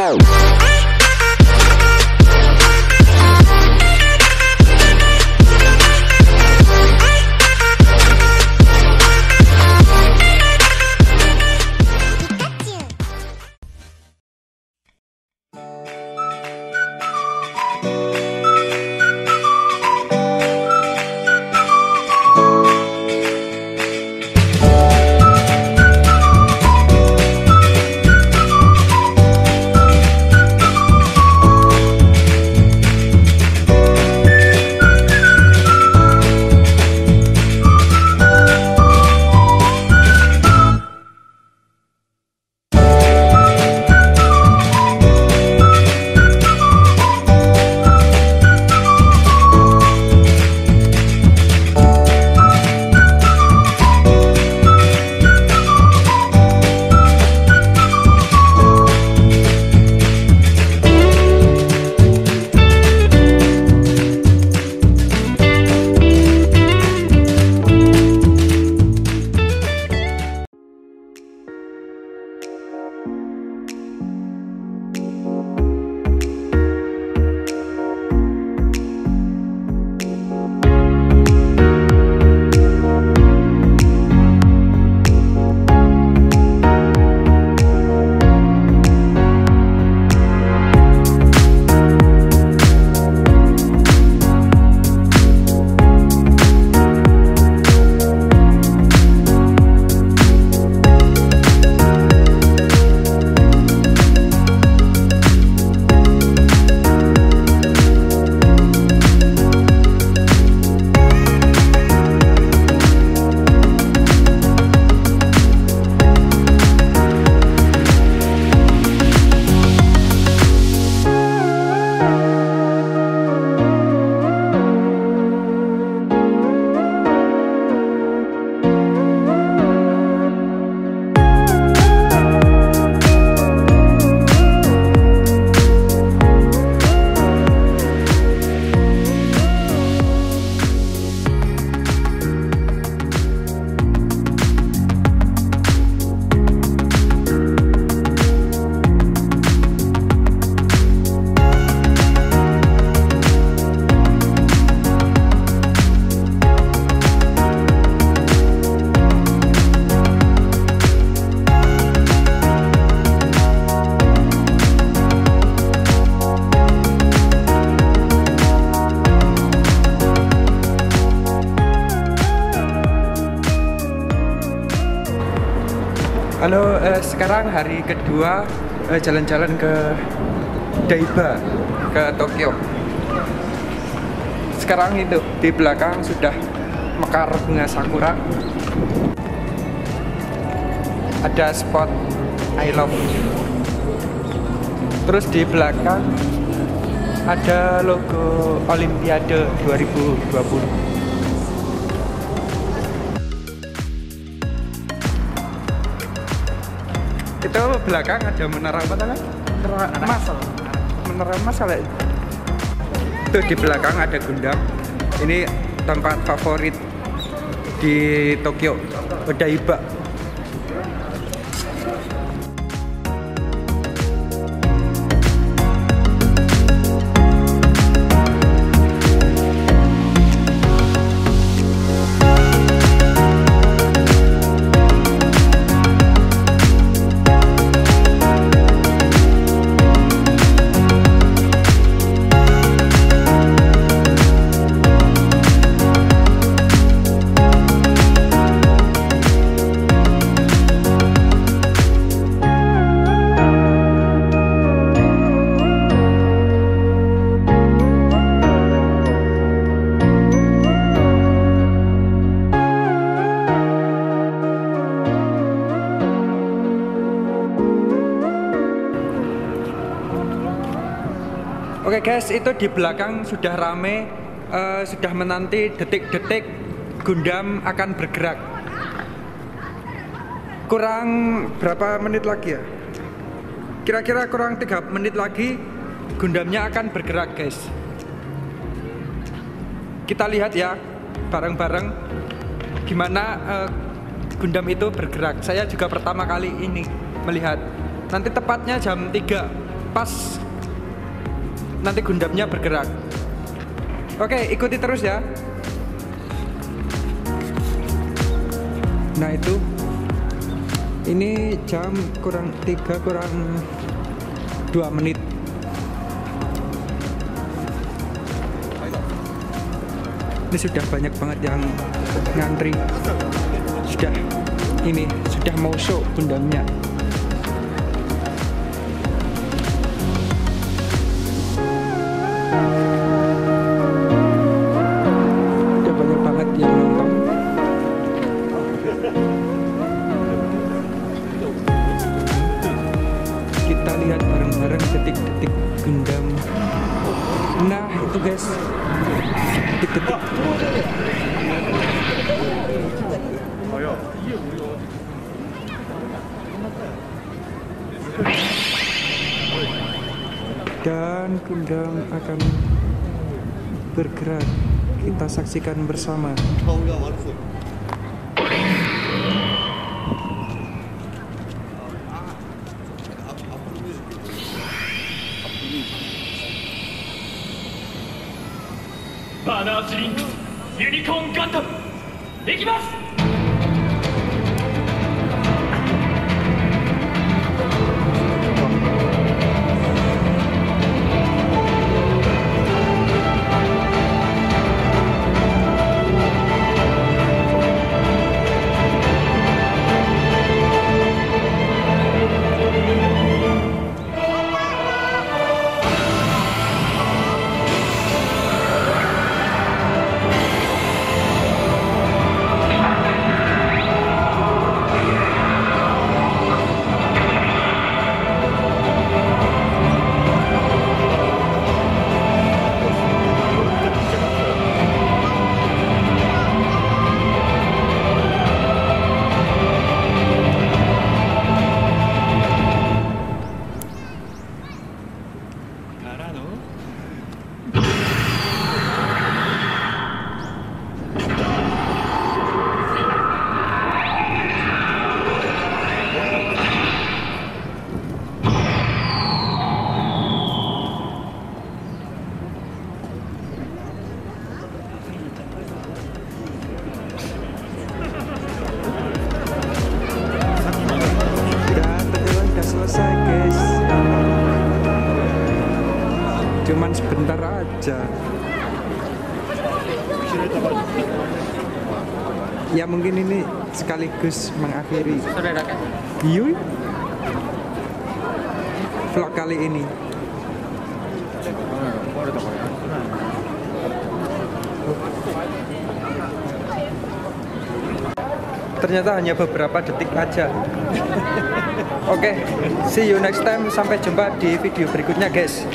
more. Eh, sekarang hari kedua eh, jalan-jalan ke Daiba ke Tokyo. Sekarang itu di belakang sudah mekar bunga sakura. Ada spot I love. Terus di belakang ada logo Olimpiade 2020. Itu belakang ada menara apa namanya? Menara emas. Menara emas kalau itu di belakang ada Gundam. Ini tempat favorit di Tokyo. Odaiba. Oke guys, itu di belakang sudah rame, eh, sudah menanti detik-detik Gundam akan bergerak. Kurang berapa menit lagi ya? Kira-kira kurang tiga menit lagi Gundamnya akan bergerak guys. Kita lihat ya bareng-bareng gimana eh, Gundam itu bergerak. Saya juga pertama kali ini melihat. Nanti tepatnya jam 3 pas nanti Gundamnya bergerak. Oke, ikuti terus ya. Nah itu ini jam kurang tiga kurang dua menit. Ini sudah banyak banget yang ngantri. Sudah ini sudah mau show Gundamnya. Udah banyak banget yang nonton. Kita lihat bareng-bareng detik-detik Gundam. Nah, itu guys. Detik-detik Dan Gundam akan bergerak. Kita saksikan bersama.「バナースリンクスユニコーンガンダム」できます Sebentar aja. Ya mungkin ini sekaligus mengakhiri Yui vlog kali ini. Ternyata hanya beberapa detik aja. Oke, see you next time. Sampai jumpa di video berikutnya, guys.